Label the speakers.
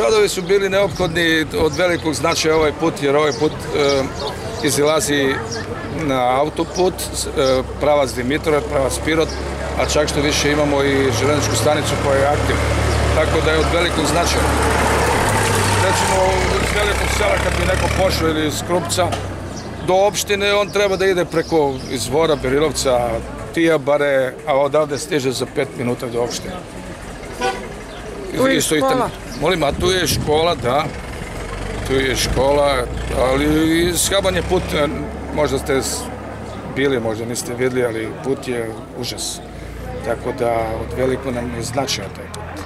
Speaker 1: Radovi su bili neophodni od velikog značaja ovaj put, jer ovaj put e, izlazi na autoput, e, pravac Dimitrov, pravac Pirot, a čak što više imamo i železničku stanicu koja je aktivna. Tako da je od velikog značaja. Recimo, iz velikog sela kad bi neko pošao ili iz Krupca do opštine, on treba da ide preko izvora Berilovca, Tijabare, a odavde stiže za pet minuta do opštine.
Speaker 2: Tu je
Speaker 1: Isto
Speaker 2: škola.
Speaker 1: Molim, a tu je škola, da. Tu je škola, ali i Skaban je put, e, možda ste bili, možda niste vidjeli, ali put je užas. Tako da od veliko nam je značaja taj put.